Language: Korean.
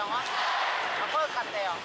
병원? 바꿔올 것 같아요.